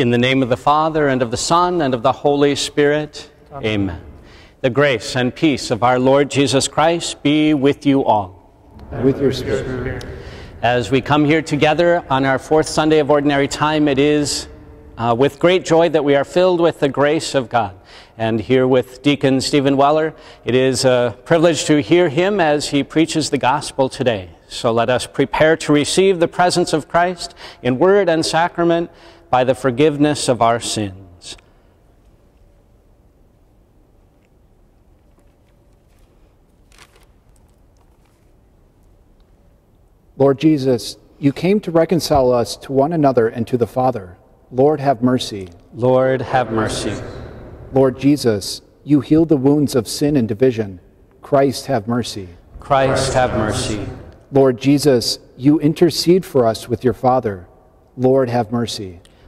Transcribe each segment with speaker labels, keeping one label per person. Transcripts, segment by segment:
Speaker 1: In the name of the Father, and of the Son, and of the Holy Spirit. Amen. Amen. The grace and peace of our Lord Jesus Christ be with you all.
Speaker 2: And with your spirit.
Speaker 1: As we come here together on our fourth Sunday of Ordinary Time, it is uh, with great joy that we are filled with the grace of God. And here with Deacon Stephen Weller, it is a privilege to hear him as he preaches the gospel today. So let us prepare to receive the presence of Christ in word and sacrament by the forgiveness of our sins.
Speaker 2: Lord Jesus, you came to reconcile us to one another and to the Father. Lord, have mercy.
Speaker 1: Lord, have mercy.
Speaker 2: Lord Jesus, you healed the wounds of sin and division. Christ, have mercy.
Speaker 1: Christ, have mercy.
Speaker 2: Lord Jesus, you intercede for us with your Father. Lord, have mercy.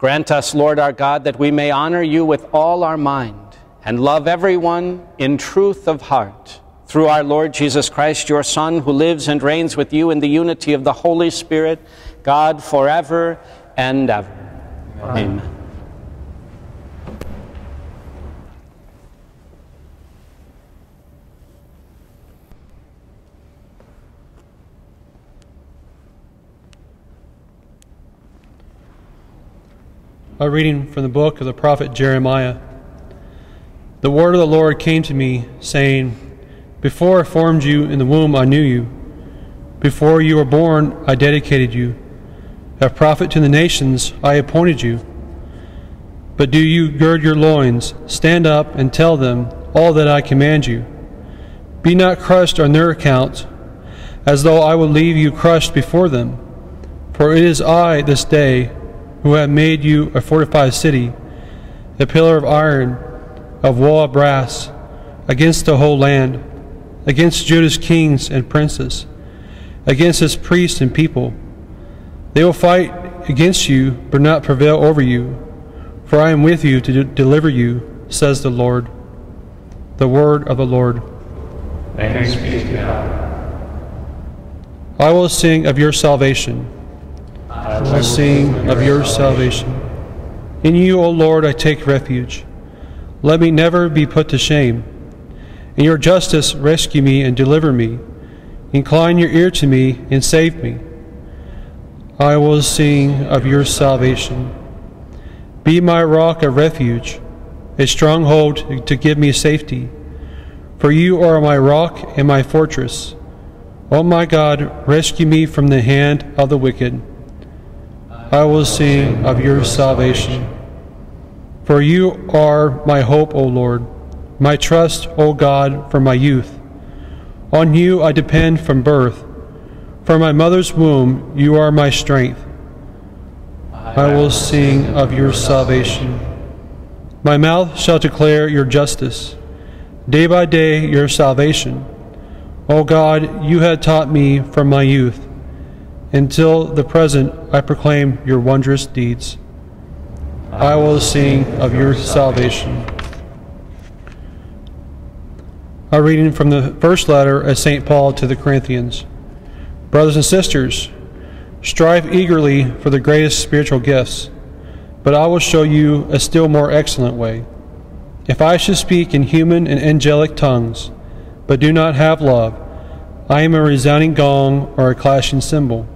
Speaker 1: Grant us, Lord our God, that we may honor you with all our mind and love everyone in truth of heart. Through our Lord Jesus Christ, your Son, who lives and reigns with you in the unity of the Holy Spirit, God forever and ever. Amen.
Speaker 3: A reading from the book of the prophet Jeremiah. The word of the Lord came to me, saying, Before I formed you in the womb, I knew you. Before you were born, I dedicated you. A prophet to the nations, I appointed you. But do you gird your loins, stand up, and tell them all that I command you. Be not crushed on their account, as though I would leave you crushed before them. For it is I this day who have made you a fortified city, a pillar of iron, of wall of brass, against the whole land, against Judah's kings and princes, against his priests and people. They will fight against you, but not prevail over you. For I am with you to deliver you, says the Lord. The word of the Lord.
Speaker 4: Thanks be to God.
Speaker 3: I will sing of your salvation. I will sing of your salvation. In you, O Lord, I take refuge. Let me never be put to shame. In your justice, rescue me and deliver me. Incline your ear to me and save me. I will sing of your salvation. Be my rock of refuge, a stronghold to give me safety. For you are my rock and my fortress. O my God, rescue me from the hand of the wicked. I will sing of your salvation. For you are my hope, O Lord, my trust, O God, from my youth. On you I depend from birth. From my mother's womb, you are my strength. I will sing of your salvation. My mouth shall declare your justice, day by day your salvation. O God, you have taught me from my youth. Until the present, I proclaim your wondrous deeds. I will sing of your salvation. A reading from the first letter of St. Paul to the Corinthians. Brothers and sisters, strive eagerly for the greatest spiritual gifts, but I will show you a still more excellent way. If I should speak in human and angelic tongues, but do not have love, I am a resounding gong or a clashing cymbal.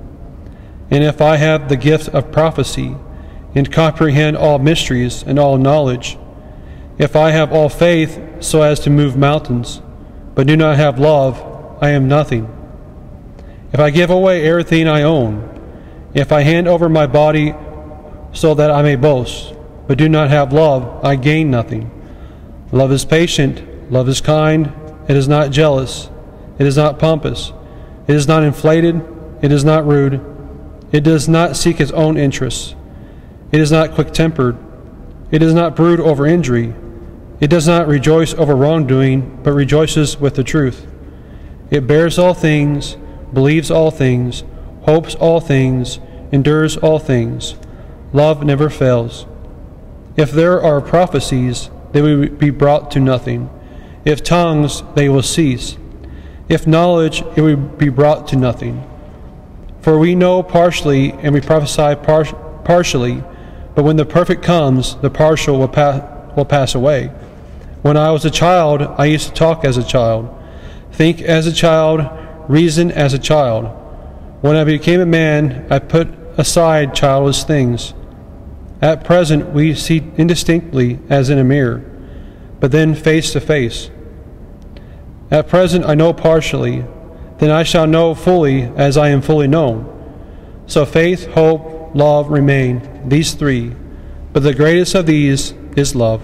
Speaker 3: And if I have the gift of prophecy and comprehend all mysteries and all knowledge, if I have all faith so as to move mountains, but do not have love, I am nothing. If I give away everything I own, if I hand over my body so that I may boast, but do not have love, I gain nothing. Love is patient, love is kind, it is not jealous, it is not pompous, it is not inflated, it is not rude, it does not seek its own interests, it is not quick tempered, it does not brood over injury, it does not rejoice over wrongdoing, but rejoices with the truth. It bears all things, believes all things, hopes all things, endures all things. Love never fails. If there are prophecies, they will be brought to nothing. If tongues, they will cease. If knowledge, it will be brought to nothing. For we know partially and we prophesy par- partially, but when the perfect comes, the partial will, pa- will pass away. When I was a child, I used to talk as a child, think as a child, reason as a child. When I became a man, I put aside childish things. At present, we see indistinctly as in a mirror, but then face to face. At present, I know partially, then I shall know fully as I am fully known. So faith, hope, love remain, these three, but the greatest of these is love.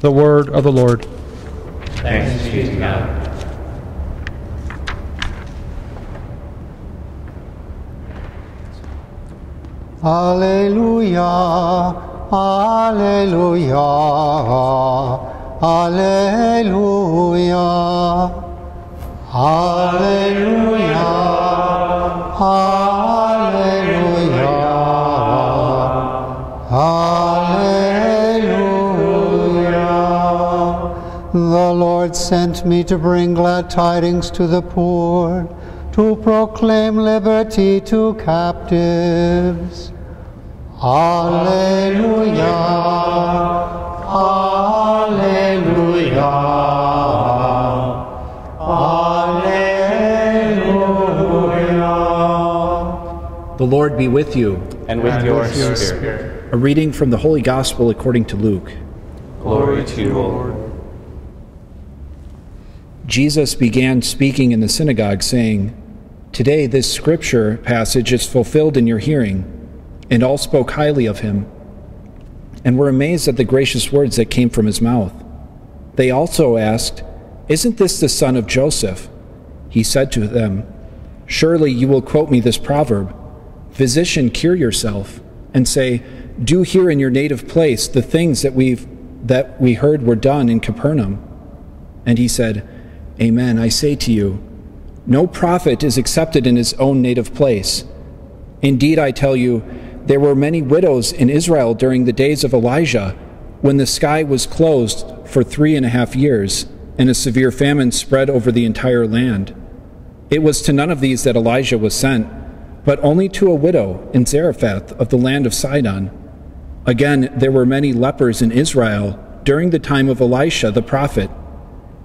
Speaker 3: The word of the Lord.
Speaker 4: Thanks be to God.
Speaker 5: Alleluia, Alleluia, Alleluia, Alleluia, Alleluia, Alleluia. The Lord sent me to bring glad tidings to the poor, to proclaim liberty to captives. Alleluia, Alleluia,
Speaker 2: The Lord be with you.
Speaker 1: And with
Speaker 4: And
Speaker 1: your
Speaker 4: with your
Speaker 1: spirit.
Speaker 4: spirit.
Speaker 2: A reading from the Holy Gospel according to Luke.
Speaker 4: Glory to you, Lord.
Speaker 2: Jesus began speaking in the synagogue, saying, Today this scripture passage is fulfilled in your hearing. And all spoke highly of him, and were amazed at the gracious words that came from his mouth. They also asked, Isn't this the son of Joseph? He said to them, Surely you will quote me this proverb Physician, cure yourself, and say, Do here in your native place the things that, we've, that we heard were done in Capernaum. And he said, Amen, I say to you, no prophet is accepted in his own native place. Indeed, I tell you, there were many widows in Israel during the days of Elijah, when the sky was closed for three and a half years, and a severe famine spread over the entire land. It was to none of these that Elijah was sent, but only to a widow in Zarephath of the land of Sidon. Again, there were many lepers in Israel during the time of Elisha the prophet,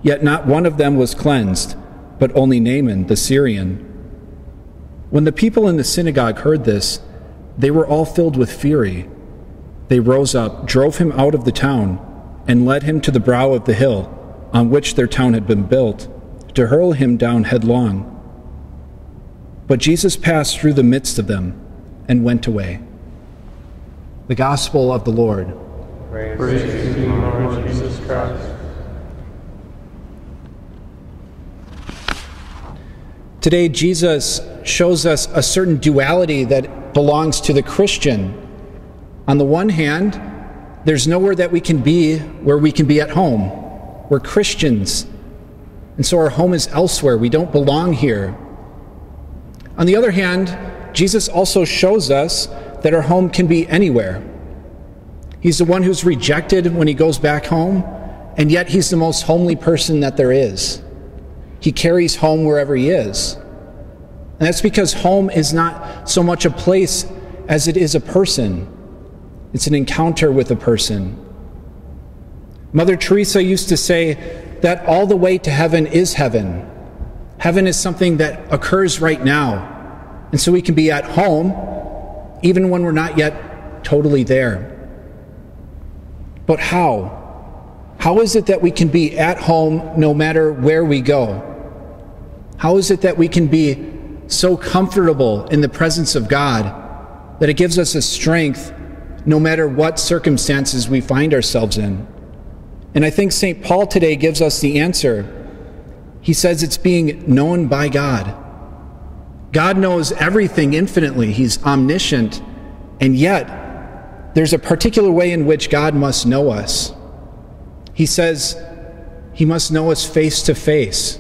Speaker 2: yet not one of them was cleansed, but only Naaman the Syrian. When the people in the synagogue heard this, they were all filled with fury. They rose up, drove him out of the town, and led him to the brow of the hill on which their town had been built, to hurl him down headlong. But Jesus passed through the midst of them and went away. The Gospel of the Lord.
Speaker 4: Praise to you, Lord Jesus Christ.
Speaker 2: Today, Jesus shows us a certain duality that belongs to the Christian. On the one hand, there's nowhere that we can be where we can be at home. We're Christians, and so our home is elsewhere. We don't belong here. On the other hand, Jesus also shows us that our home can be anywhere. He's the one who's rejected when he goes back home, and yet he's the most homely person that there is. He carries home wherever he is. And that's because home is not so much a place as it is a person. It's an encounter with a person. Mother Teresa used to say that all the way to heaven is heaven. Heaven is something that occurs right now. And so we can be at home even when we're not yet totally there. But how? How is it that we can be at home no matter where we go? How is it that we can be so comfortable in the presence of God that it gives us a strength no matter what circumstances we find ourselves in? And I think St. Paul today gives us the answer. He says it's being known by God. God knows everything infinitely, He's omniscient, and yet there's a particular way in which God must know us. He says He must know us face to face.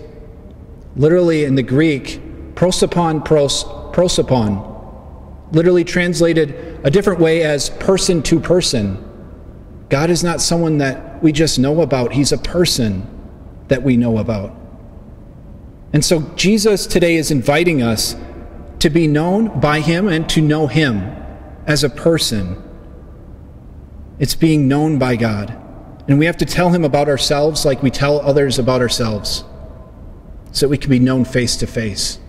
Speaker 2: Literally in the Greek, prosopon pros, prosopon, literally translated a different way as person to person. God is not someone that we just know about, He's a person that we know about. And so Jesus today is inviting us to be known by Him and to know Him as a person. It's being known by God. And we have to tell Him about ourselves like we tell others about ourselves so that we can be known face to face.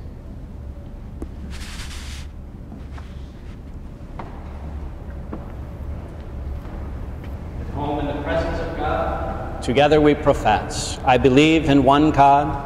Speaker 1: Together we profess I believe in one God,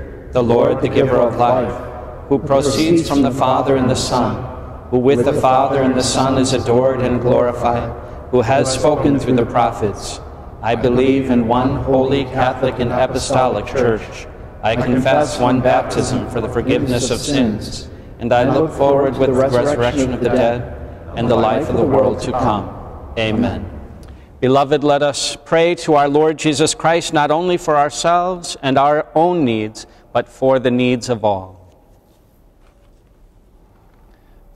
Speaker 1: the Lord, the giver of life, who proceeds from the Father and the Son, who with the Father and the Son is adored and glorified, who has spoken through the prophets. I believe in one holy Catholic and Apostolic Church. I confess one baptism for the forgiveness of sins, and I look forward with the resurrection of the dead and the life of the world to come. Amen. Beloved, let us pray to our Lord Jesus Christ not only for ourselves and our own needs, but for the needs of all.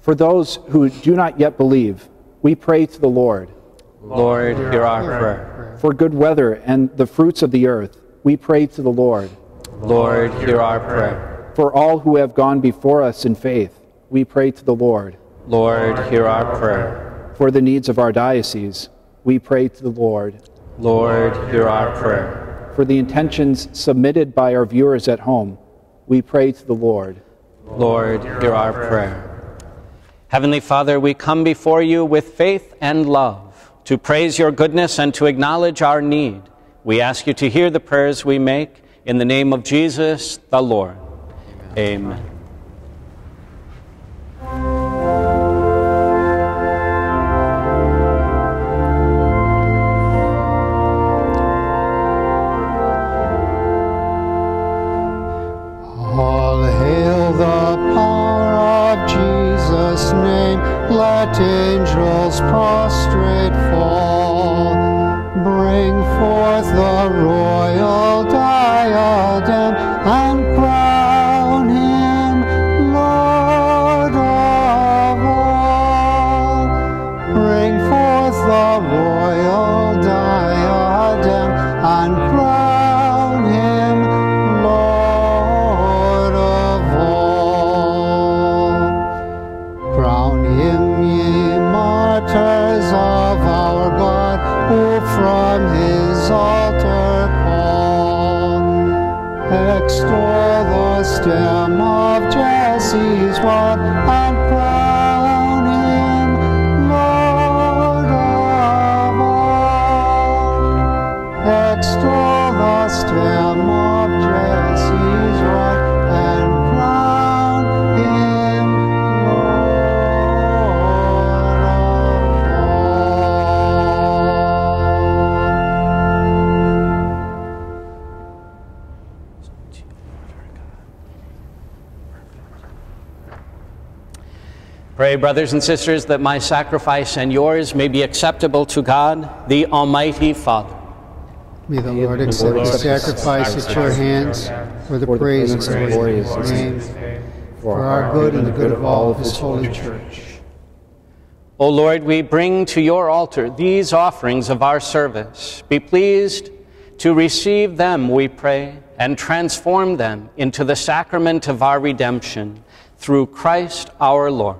Speaker 2: For those who do not yet believe, we pray to the Lord.
Speaker 1: Lord, hear our prayer.
Speaker 2: For good weather and the fruits of the earth, we pray to the Lord.
Speaker 1: Lord, hear our prayer.
Speaker 2: For all who have gone before us in faith, we pray to the Lord.
Speaker 1: Lord, hear our prayer.
Speaker 2: For the needs of our diocese, we pray to the Lord.
Speaker 1: Lord, hear our prayer.
Speaker 2: For the intentions submitted by our viewers at home, we pray to the Lord.
Speaker 1: Lord, hear our prayer. Heavenly Father, we come before you with faith and love to praise your goodness and to acknowledge our need. We ask you to hear the prayers we make in the name of Jesus the Lord. Amen.
Speaker 5: All forth
Speaker 1: Pray, brothers and sisters, that my sacrifice and yours may be acceptable to God, the Almighty Father.
Speaker 5: May the Lord accept the sacrifice at your hands for the praise and glory of his name, for our good and the good of all of his holy church.
Speaker 1: O Lord, we bring to your altar these offerings of our service. Be pleased to receive them, we pray, and transform them into the sacrament of our redemption through Christ our Lord.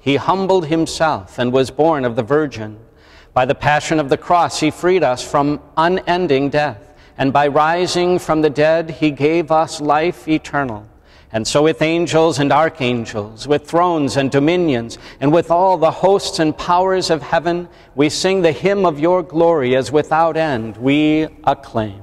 Speaker 1: he humbled himself and was born of the Virgin. By the passion of the cross, he freed us from unending death, and by rising from the dead, he gave us life eternal. And so, with angels and archangels, with thrones and dominions, and with all the hosts and powers of heaven, we sing the hymn of your glory as without end we acclaim.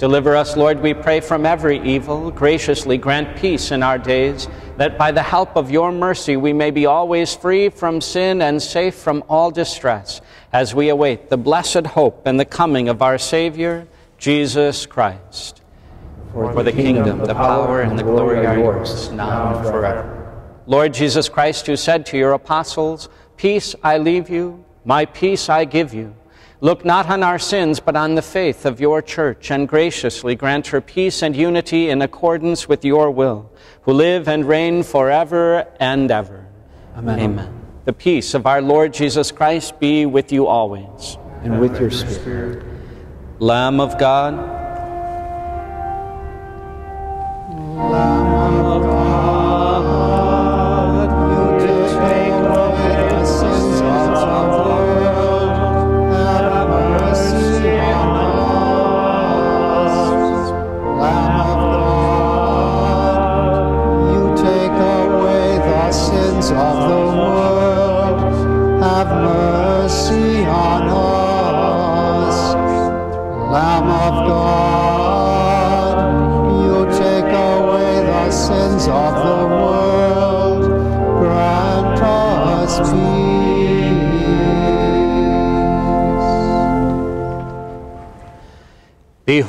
Speaker 1: Deliver us, Lord, we pray, from every evil. Graciously grant peace in our days, that by the help of your mercy we may be always free from sin and safe from all distress, as we await the blessed hope and the coming of our Savior, Jesus Christ. For, For the, the kingdom, kingdom, the power, and the glory are yours, now and forever. Lord Jesus Christ, who said to your apostles, Peace I leave you, my peace I give you. Look not on our sins, but on the faith of your church, and graciously grant her peace and unity in accordance with your will, who live and reign forever and ever. Amen. Amen. The peace of our Lord Jesus Christ be with you always.
Speaker 2: And with your spirit.
Speaker 1: Lamb of God. Lamb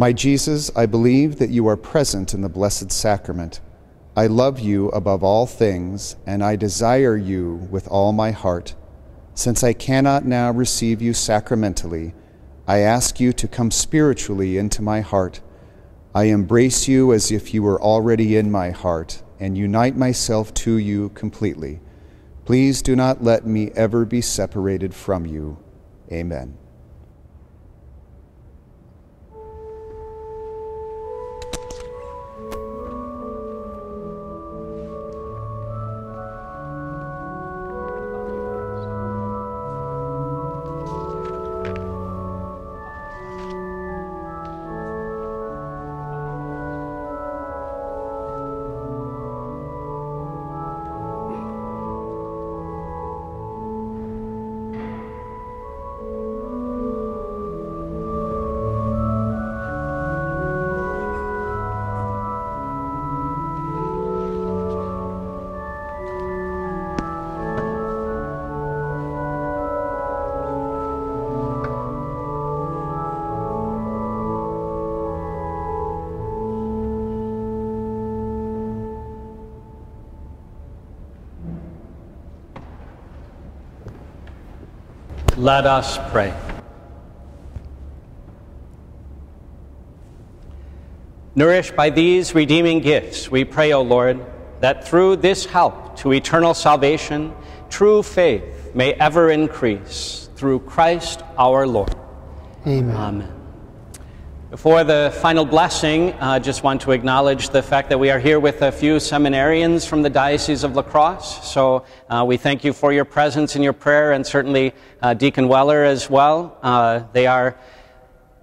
Speaker 6: My Jesus, I believe that you are present in the Blessed Sacrament. I love you above all things, and I desire you with all my heart. Since I cannot now receive you sacramentally, I ask you to come spiritually into my heart. I embrace you as if you were already in my heart and unite myself to you completely. Please do not let me ever be separated from you. Amen.
Speaker 1: Let us pray. Nourished by these redeeming gifts, we pray, O Lord, that through this help to eternal salvation, true faith may ever increase through Christ our Lord.
Speaker 5: Amen.
Speaker 1: Amen. Before the final blessing, I uh, just want to acknowledge the fact that we are here with a few seminarians from the Diocese of La Crosse. So uh, we thank you for your presence and your prayer, and certainly uh, Deacon Weller as well. Uh, they are,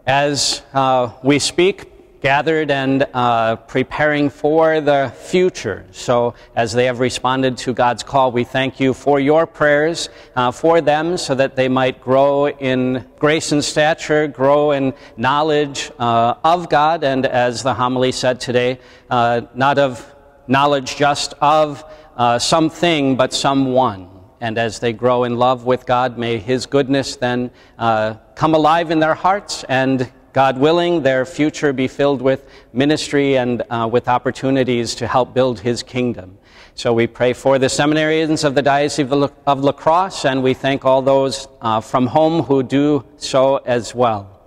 Speaker 1: as uh, we speak, gathered and uh, preparing for the future. So, as they have responded to God's call, we thank you for your prayers uh, for them so that they might grow in grace and stature, grow in knowledge uh, of God, and as the homily said today, uh, not of knowledge just of uh, something, but someone. And as they grow in love with God, may His goodness then uh, come alive in their hearts and God willing, their future be filled with ministry and uh, with opportunities to help build His kingdom. So we pray for the seminarians of the Diocese of La Crosse, and we thank all those uh, from home who do so as well.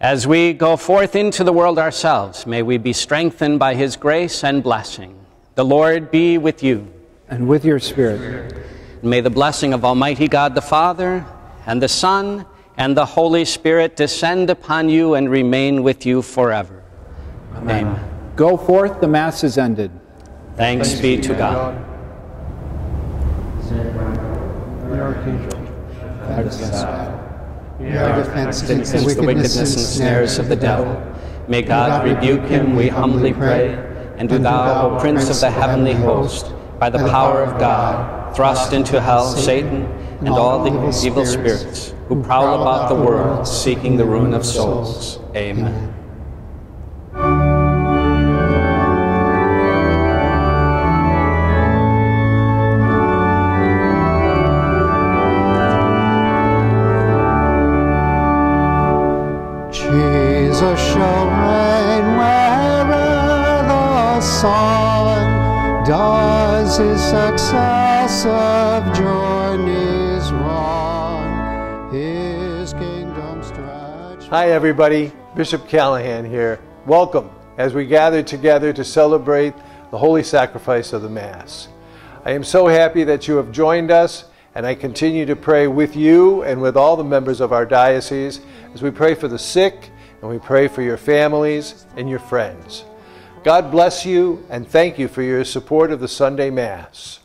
Speaker 1: As we go forth into the world ourselves, may we be strengthened by His grace and blessing. The Lord be with you.
Speaker 2: And with your spirit.
Speaker 1: may the blessing of Almighty God the Father, and the Son, and the Holy Spirit descend upon you and remain with you forever. Amen. Amen.
Speaker 2: Go forth, the Mass is ended.
Speaker 1: Thanks, Thanks be to God. God.
Speaker 5: defense
Speaker 1: against the wickedness and snares of the devil. May God rebuke him, we humbly pray. And do thou, O Prince of the heavenly host, by the power of God, thrust into hell Satan and all the evil spirits who prowl about the world seeking the ruin of souls. Amen.
Speaker 7: Hi, everybody. Bishop Callahan here. Welcome as we gather together to celebrate the holy sacrifice of the Mass. I am so happy that you have joined us, and I continue to pray with you and with all the members of our diocese as we pray for the sick and we pray for your families and your friends. God bless you and thank you for your support of the Sunday Mass.